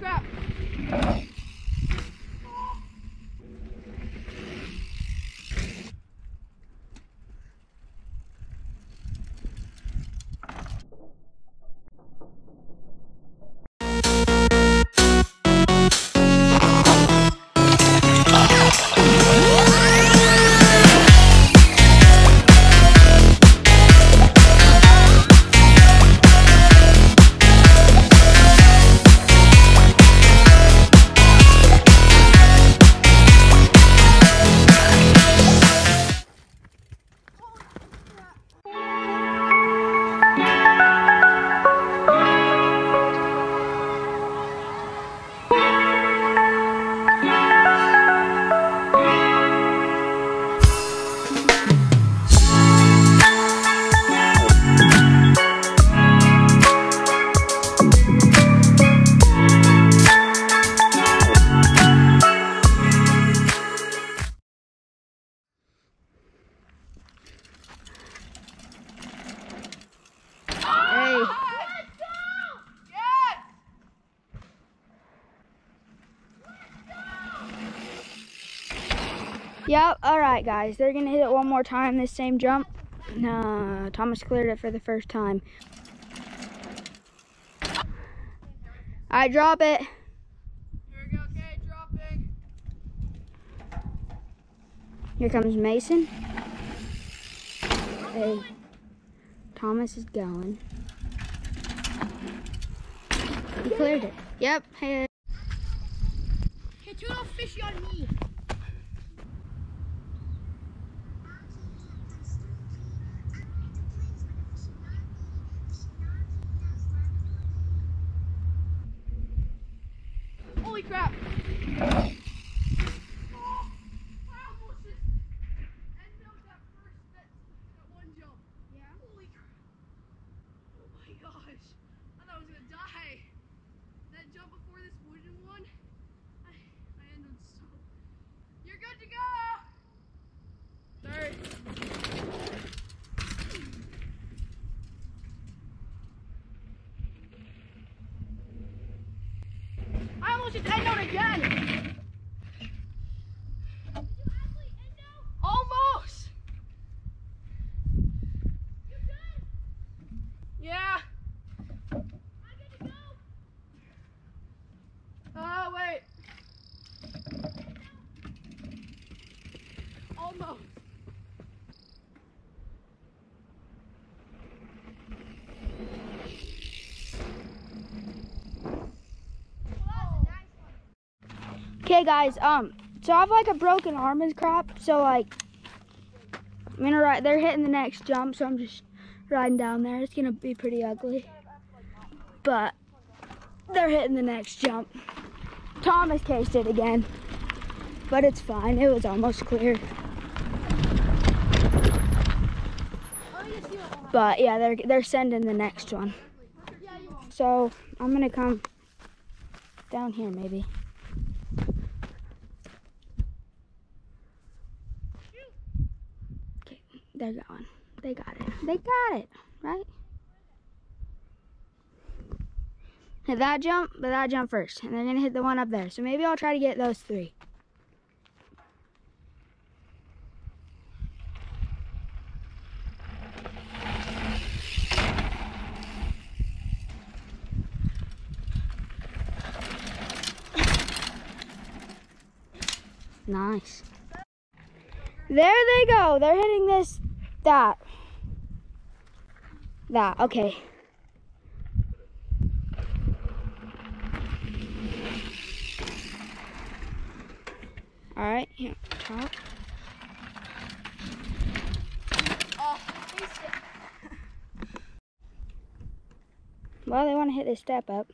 crap. Yep, alright guys. They're gonna hit it one more time, this same jump. No, Thomas cleared it for the first time. Alright, drop it. Here go. Okay. Here comes Mason. Hey. Thomas is going. He cleared it. Yep. Hey. Hey, two little fishy on me. Crap. Oh, I almost just ended up that first, that, that one jump. Yeah? Holy crap. Oh my gosh. I thought I was gonna die. That jump before this wooden one, I, I ended so. You're good to go! Third. I just end out again! Almost! Yeah. Oh, wait. Almost. Okay, guys. Um. So I have like a broken arm and crap. So like, I'm gonna ride. They're hitting the next jump, so I'm just riding down there. It's gonna be pretty ugly, but they're hitting the next jump. Thomas cased it again, but it's fine. It was almost clear. But yeah, they're they're sending the next one. So I'm gonna come down here maybe. Okay, they're going. They got it. They got it, right? Hit that jump, but that jump first. And they're gonna hit the one up there. So maybe I'll try to get those three. Nice. There they go. They're hitting this, that. That, okay. All right, here, top. Well, they want to hit this step up.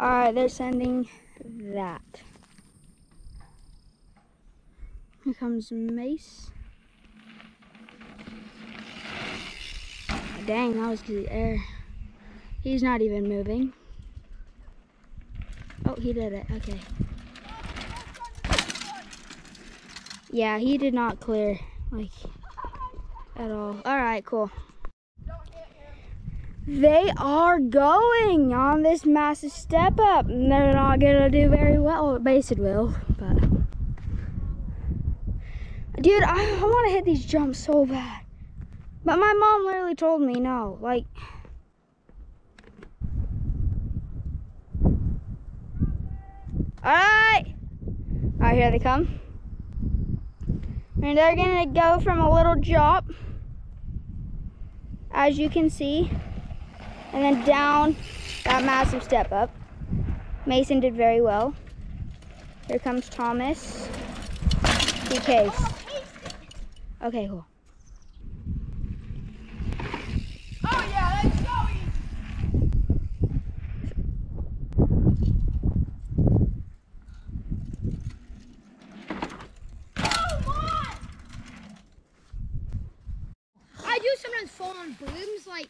All right, they're sending that. Here comes Mace. Dang, that was the air. He's not even moving. Oh, he did it. Okay. Yeah, he did not clear, like, at all. All right, cool. They are going on this massive step up, and they're not gonna do very well. Base it will, but dude, I, I want to hit these jumps so bad, but my mom literally told me no. Like, all right, all right, here they come, and they're gonna go from a little jump, as you can see and then down that massive step up. Mason did very well. Here comes Thomas. DK. Okay, cool. Oh yeah, let's go. I do sometimes fall on booms, like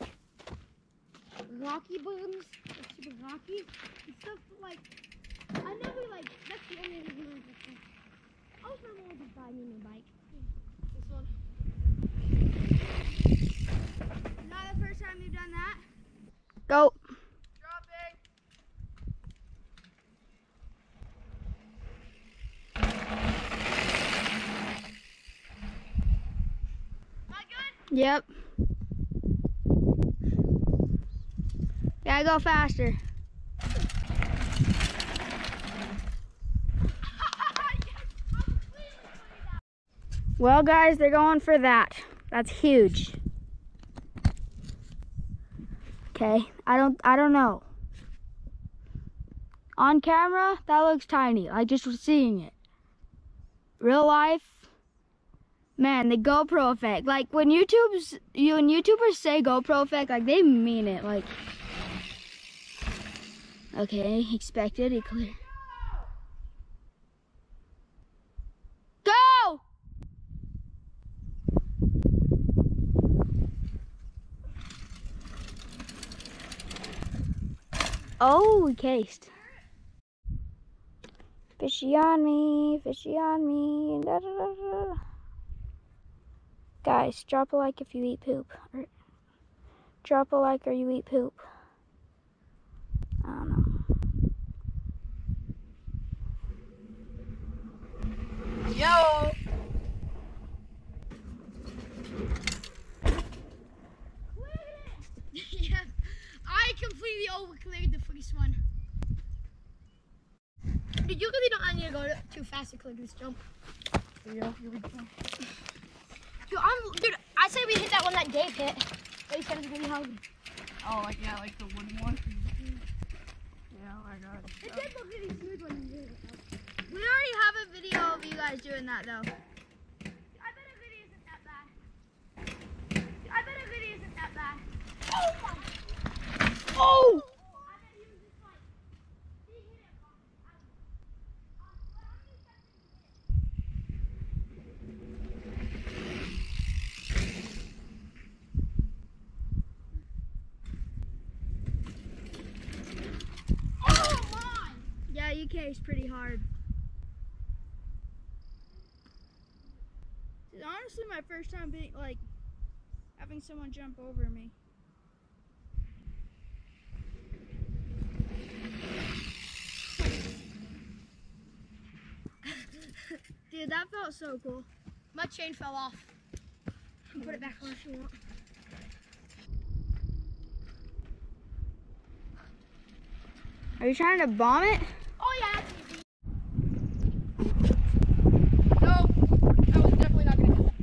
rocky booms, like super rocky and stuff. But like, I never like. That's the only reason I. Like, I was never able to buy me a bike. This one. Not the first time you've done that. Go. Dropping. Am I. Go faster. Well, guys, they're going for that. That's huge. Okay, I don't, I don't know. On camera, that looks tiny. Like just seeing it. Real life, man, the GoPro effect. Like when YouTube's, you when YouTubers say GoPro effect, like they mean it. Like, okay, expected, he clear. Go! Oh, we cased. Fishy on me, fishy on me. Da, da, da. Guys, drop a like if you eat poop. Or drop a like or you eat poop. I don't know. Yo. yeah, I completely overcleared the first one. Dude, you really don't need to go too fast to clear this jump. Yeah, here we go. Dude, I'm, dude, I say we hit that one that Dave hit. But he said it's hard. Oh, like yeah, like the wooden one. Yeah, oh my god. It did look really smooth when you did it. We already have a video of you guys doing that though. I bet it really isn't that bad. I bet it really isn't that bad. Oh my! Oh! I bet he was just like, he hit it wrong. I, um, but I'm just guessing he hit it. Oh my! Yeah, you cased pretty hard. It's honestly my first time being like having someone jump over me. Dude, that felt so cool. My chain fell off. Put it back on if you want. Are you trying to bomb it? Oh yeah, that's easy. No, I was definitely not gonna hit that.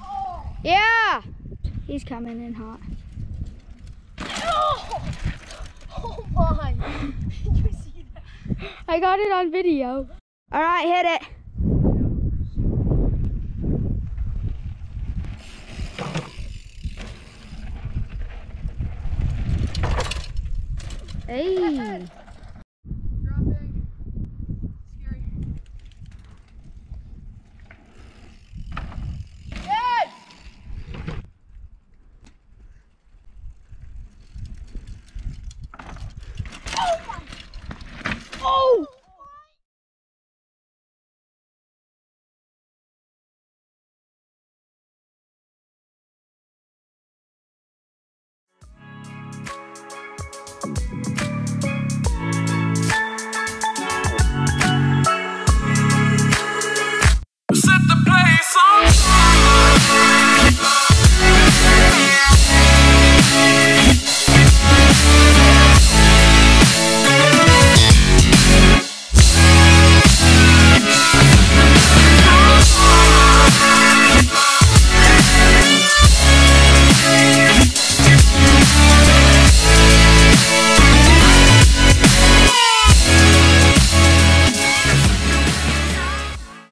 Oh. Yeah! He's coming in hot. Oh, oh my! Did you see that? I got it on video. All right, hit it. Hey. Dropping. Scary. Yes! Oh! Bye.